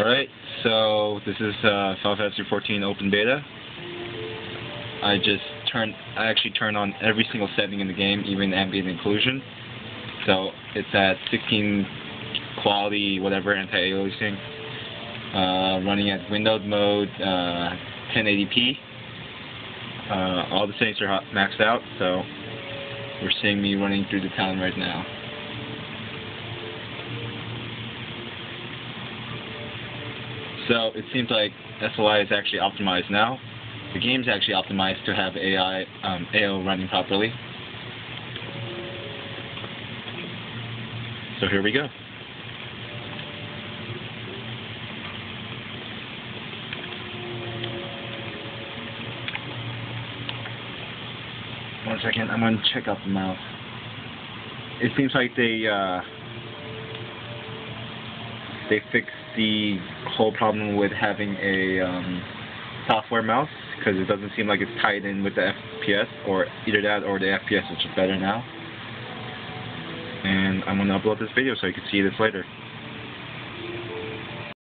Alright, so this is uh, Final Fantasy 14 Open Beta. I just turned, I actually turned on every single setting in the game, even ambient occlusion. So it's at 16 quality, whatever, anti-aliasing. Uh, running at windowed mode, uh, 1080p. Uh, all the settings are maxed out, so we're seeing me running through the town right now. So it seems like SLI is actually optimized now. The game's actually optimized to have AI um, AO running properly. So here we go. One second, I'm going to check out the mouse. It seems like they uh, they fixed the whole problem with having a um, software mouse because it doesn't seem like it's tied in with the FPS or either that or the FPS which is better now. And I'm going to upload this video so you can see this later.